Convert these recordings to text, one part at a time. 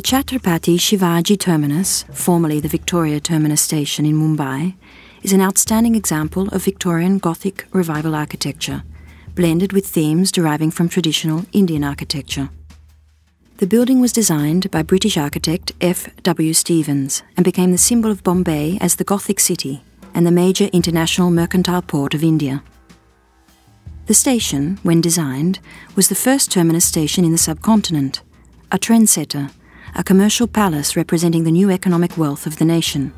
The Chhatrapati Shivaji Terminus, formerly the Victoria Terminus Station in Mumbai, is an outstanding example of Victorian Gothic revival architecture, blended with themes deriving from traditional Indian architecture. The building was designed by British architect F. W. Stevens and became the symbol of Bombay as the Gothic city and the major international mercantile port of India. The station, when designed, was the first terminus station in the subcontinent, a trendsetter a commercial palace representing the new economic wealth of the nation.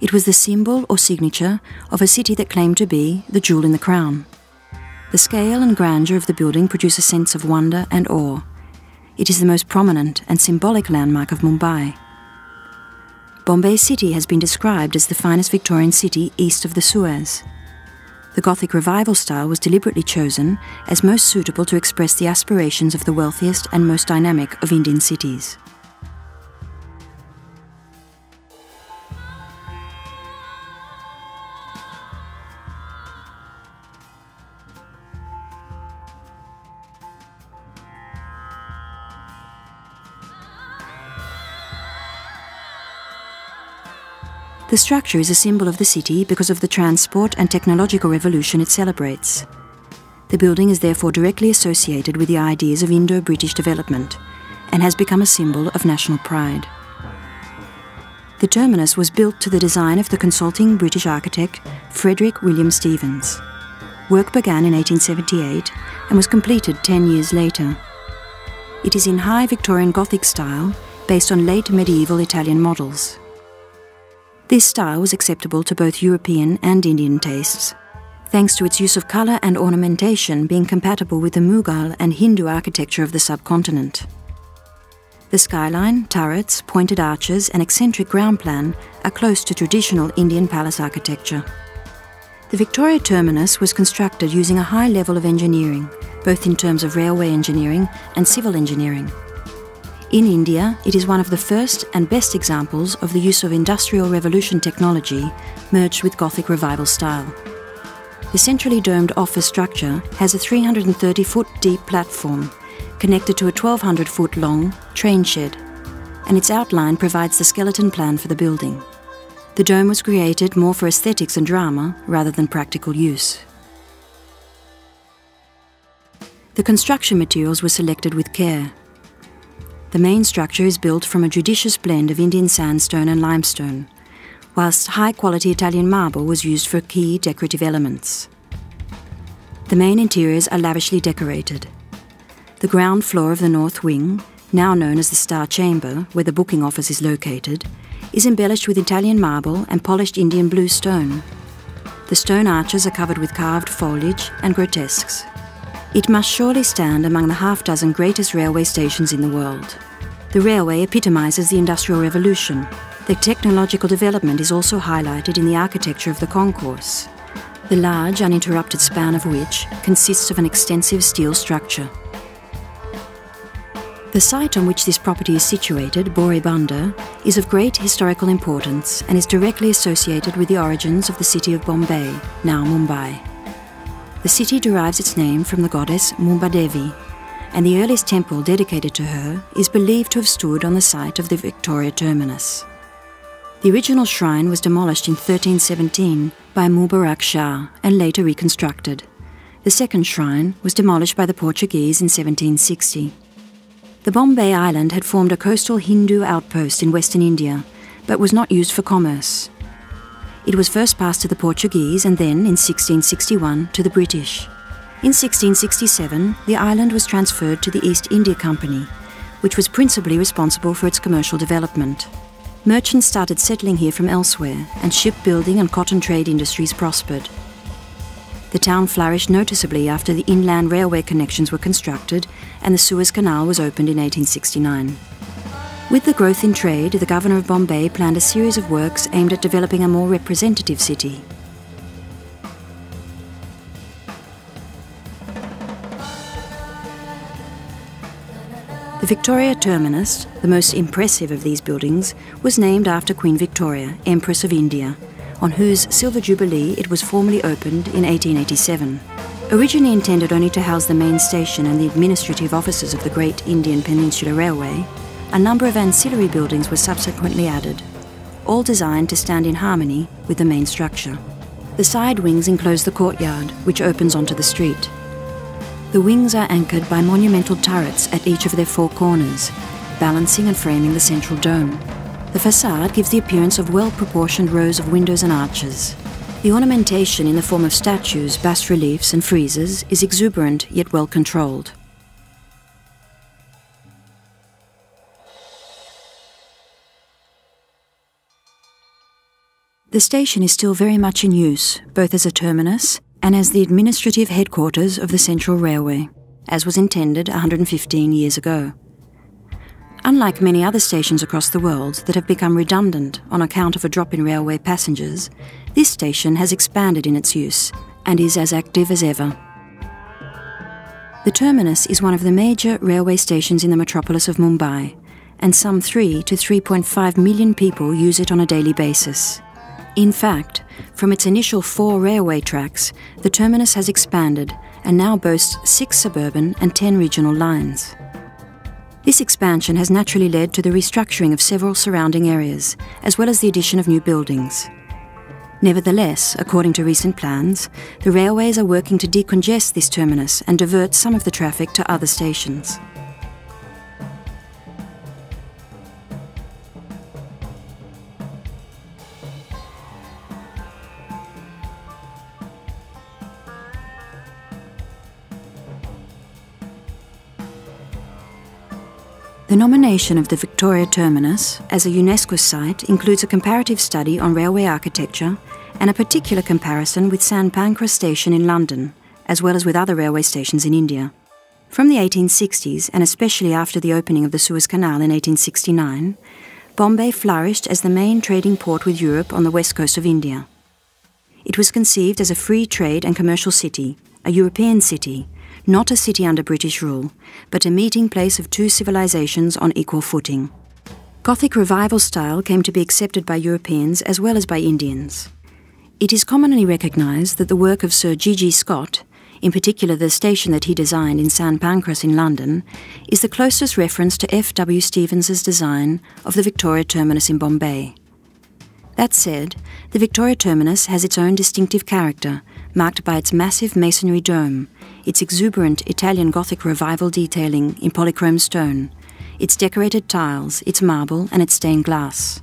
It was the symbol or signature of a city that claimed to be the jewel in the crown. The scale and grandeur of the building produce a sense of wonder and awe. It is the most prominent and symbolic landmark of Mumbai. Bombay City has been described as the finest Victorian city east of the Suez. The Gothic Revival style was deliberately chosen as most suitable to express the aspirations of the wealthiest and most dynamic of Indian cities. The structure is a symbol of the city because of the transport and technological revolution it celebrates. The building is therefore directly associated with the ideas of Indo-British development and has become a symbol of national pride. The terminus was built to the design of the consulting British architect Frederick William Stevens. Work began in 1878 and was completed 10 years later. It is in high Victorian Gothic style based on late medieval Italian models. This style was acceptable to both European and Indian tastes, thanks to its use of colour and ornamentation being compatible with the Mughal and Hindu architecture of the subcontinent. The skyline, turrets, pointed arches, and eccentric ground plan are close to traditional Indian palace architecture. The Victoria Terminus was constructed using a high level of engineering, both in terms of railway engineering and civil engineering. In India, it is one of the first and best examples of the use of Industrial Revolution technology merged with Gothic Revival style. The centrally domed office structure has a 330 foot deep platform connected to a 1200 foot long train shed, and its outline provides the skeleton plan for the building. The dome was created more for aesthetics and drama rather than practical use. The construction materials were selected with care the main structure is built from a judicious blend of Indian sandstone and limestone, whilst high quality Italian marble was used for key decorative elements. The main interiors are lavishly decorated. The ground floor of the north wing, now known as the Star Chamber, where the booking office is located, is embellished with Italian marble and polished Indian blue stone. The stone arches are covered with carved foliage and grotesques. It must surely stand among the half dozen greatest railway stations in the world. The railway epitomises the Industrial Revolution. The technological development is also highlighted in the architecture of the concourse, the large uninterrupted span of which consists of an extensive steel structure. The site on which this property is situated, Bori Bunder, is of great historical importance and is directly associated with the origins of the city of Bombay, now Mumbai. The city derives its name from the goddess Mumbadevi, and the earliest temple dedicated to her is believed to have stood on the site of the Victoria terminus. The original shrine was demolished in 1317 by Mubarak Shah and later reconstructed. The second shrine was demolished by the Portuguese in 1760. The Bombay Island had formed a coastal Hindu outpost in western India, but was not used for commerce. It was first passed to the Portuguese and then, in 1661, to the British. In 1667, the island was transferred to the East India Company, which was principally responsible for its commercial development. Merchants started settling here from elsewhere, and shipbuilding and cotton trade industries prospered. The town flourished noticeably after the inland railway connections were constructed and the Suez Canal was opened in 1869. With the growth in trade, the Governor of Bombay planned a series of works aimed at developing a more representative city. The Victoria Terminus, the most impressive of these buildings, was named after Queen Victoria, Empress of India, on whose Silver Jubilee it was formally opened in 1887. Originally intended only to house the main station and the administrative offices of the Great Indian Peninsula Railway, a number of ancillary buildings were subsequently added, all designed to stand in harmony with the main structure. The side wings enclose the courtyard, which opens onto the street. The wings are anchored by monumental turrets at each of their four corners, balancing and framing the central dome. The facade gives the appearance of well-proportioned rows of windows and arches. The ornamentation in the form of statues, bas-reliefs and friezes is exuberant yet well controlled. The station is still very much in use, both as a terminus and as the administrative headquarters of the Central Railway, as was intended 115 years ago. Unlike many other stations across the world that have become redundant on account of a drop in railway passengers, this station has expanded in its use and is as active as ever. The terminus is one of the major railway stations in the metropolis of Mumbai, and some 3 to 3.5 million people use it on a daily basis. In fact, from its initial four railway tracks, the terminus has expanded and now boasts six suburban and ten regional lines. This expansion has naturally led to the restructuring of several surrounding areas, as well as the addition of new buildings. Nevertheless, according to recent plans, the railways are working to decongest this terminus and divert some of the traffic to other stations. The nomination of the Victoria Terminus as a UNESCO site includes a comparative study on railway architecture and a particular comparison with St Pancras Station in London, as well as with other railway stations in India. From the 1860s, and especially after the opening of the Suez Canal in 1869, Bombay flourished as the main trading port with Europe on the west coast of India. It was conceived as a free trade and commercial city, a European city, not a city under British rule, but a meeting place of two civilizations on equal footing. Gothic revival style came to be accepted by Europeans as well as by Indians. It is commonly recognized that the work of Sir G. G. Scott, in particular the station that he designed in St Pancras in London, is the closest reference to F. W. Stevens's design of the Victoria Terminus in Bombay. That said, the Victoria Terminus has its own distinctive character, marked by its massive masonry dome, its exuberant Italian Gothic revival detailing in polychrome stone, its decorated tiles, its marble, and its stained glass.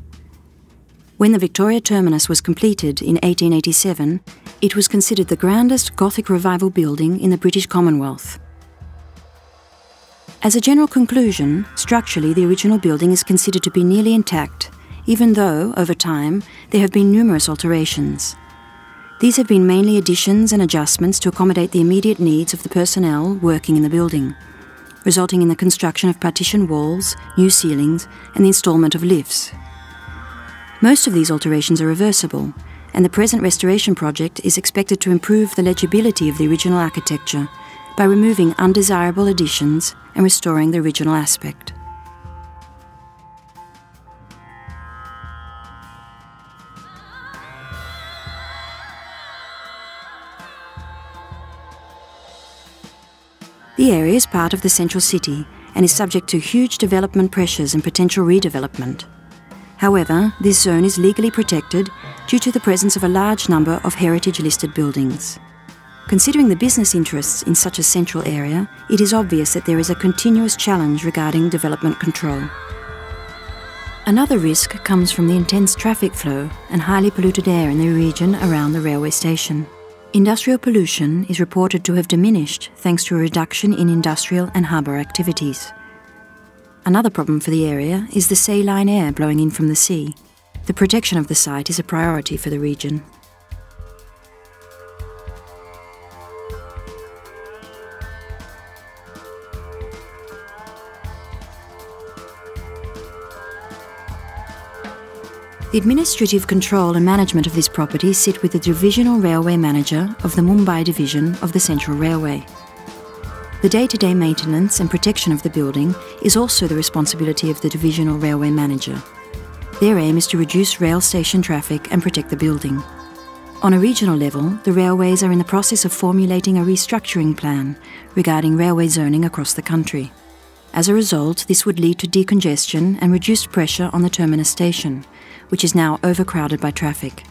When the Victoria Terminus was completed in 1887, it was considered the grandest Gothic revival building in the British Commonwealth. As a general conclusion, structurally the original building is considered to be nearly intact, even though, over time, there have been numerous alterations. These have been mainly additions and adjustments to accommodate the immediate needs of the personnel working in the building, resulting in the construction of partition walls, new ceilings, and the instalment of lifts. Most of these alterations are reversible, and the present restoration project is expected to improve the legibility of the original architecture by removing undesirable additions and restoring the original aspect. The area is part of the central city and is subject to huge development pressures and potential redevelopment. However, this zone is legally protected due to the presence of a large number of heritage listed buildings. Considering the business interests in such a central area, it is obvious that there is a continuous challenge regarding development control. Another risk comes from the intense traffic flow and highly polluted air in the region around the railway station. Industrial pollution is reported to have diminished thanks to a reduction in industrial and harbour activities. Another problem for the area is the saline air blowing in from the sea. The protection of the site is a priority for the region. The administrative control and management of this property sit with the Divisional Railway Manager of the Mumbai Division of the Central Railway. The day-to-day maintenance and protection of the building is also the responsibility of the Divisional Railway Manager. Their aim is to reduce rail station traffic and protect the building. On a regional level, the railways are in the process of formulating a restructuring plan regarding railway zoning across the country. As a result, this would lead to decongestion and reduced pressure on the terminus station, which is now overcrowded by traffic.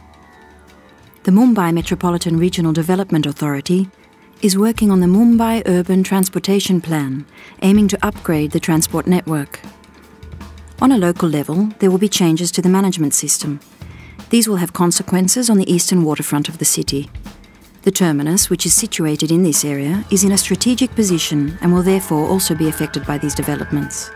The Mumbai Metropolitan Regional Development Authority is working on the Mumbai Urban Transportation Plan, aiming to upgrade the transport network. On a local level, there will be changes to the management system. These will have consequences on the eastern waterfront of the city. The terminus, which is situated in this area, is in a strategic position and will therefore also be affected by these developments.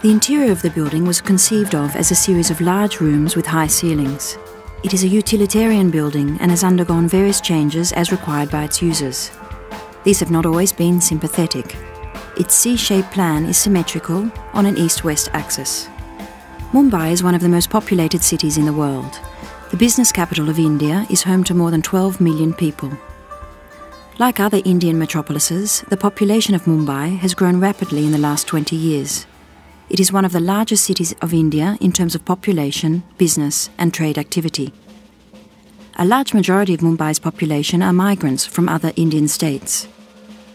The interior of the building was conceived of as a series of large rooms with high ceilings. It is a utilitarian building and has undergone various changes as required by its users. These have not always been sympathetic. Its C-shaped plan is symmetrical on an east-west axis. Mumbai is one of the most populated cities in the world. The business capital of India is home to more than 12 million people. Like other Indian metropolises, the population of Mumbai has grown rapidly in the last 20 years. It is one of the largest cities of India in terms of population, business, and trade activity. A large majority of Mumbai's population are migrants from other Indian states.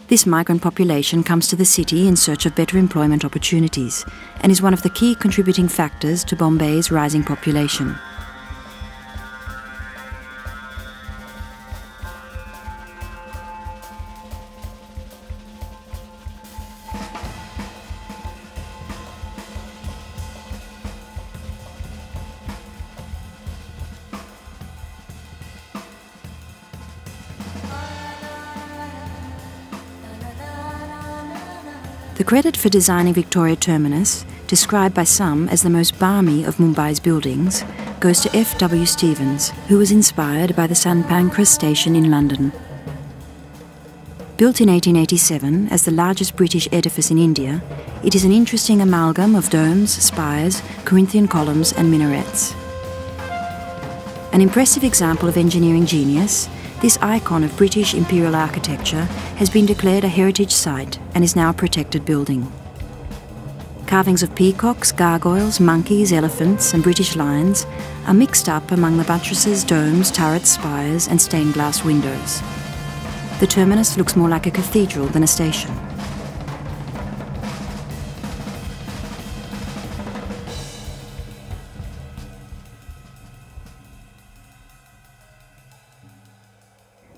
This migrant population comes to the city in search of better employment opportunities and is one of the key contributing factors to Bombay's rising population. The credit for designing Victoria Terminus, described by some as the most balmy of Mumbai's buildings, goes to F.W. Stevens, who was inspired by the St Pancras station in London. Built in 1887 as the largest British edifice in India, it is an interesting amalgam of domes, spires, Corinthian columns, and minarets. An impressive example of engineering genius, this icon of British imperial architecture has been declared a heritage site and is now a protected building. Carvings of peacocks, gargoyles, monkeys, elephants, and British lions are mixed up among the buttresses, domes, turrets, spires, and stained glass windows. The terminus looks more like a cathedral than a station.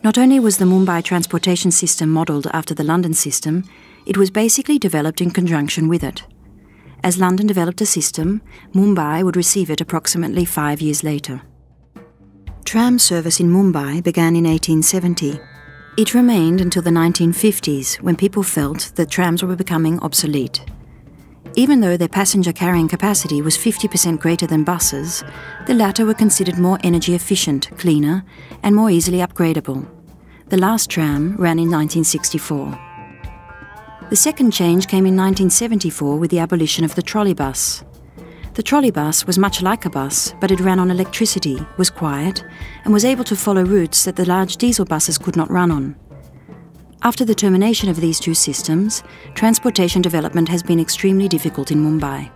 Not only was the Mumbai transportation system modelled after the London system, it was basically developed in conjunction with it. As London developed a system, Mumbai would receive it approximately five years later. Tram service in Mumbai began in 1870. It remained until the 1950s when people felt that trams were becoming obsolete. Even though their passenger carrying capacity was 50% greater than buses, the latter were considered more energy efficient, cleaner, and more easily upgradable. The last tram ran in 1964. The second change came in 1974 with the abolition of the trolleybus. The trolleybus was much like a bus, but it ran on electricity, was quiet, and was able to follow routes that the large diesel buses could not run on. After the termination of these two systems, transportation development has been extremely difficult in Mumbai.